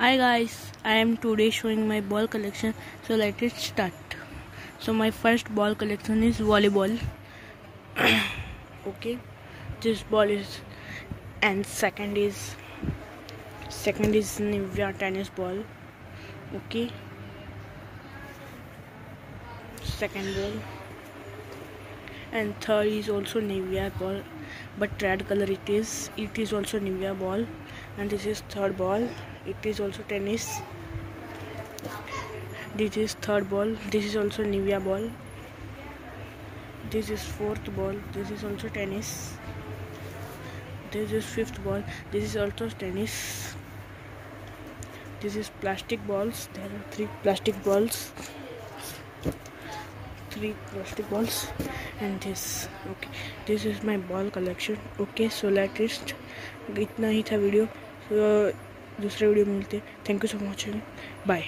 Hi guys, I am today showing my ball collection. So let it start. So my first ball collection is volleyball. okay, this ball is, and second is second is Nivia tennis ball. Okay, second ball, and third is also Nivia ball, but red color it is. It is also Nivia ball, and this is third ball. It is also tennis. This is third ball. This is also Nivia ball. This is fourth ball. This is also tennis. This is fifth ball. This is also tennis. This is plastic balls. There are three plastic balls. Three plastic balls and this okay this is my ball collection okay so latest इतना ही था video दूसरे video मिलते thank you so much bye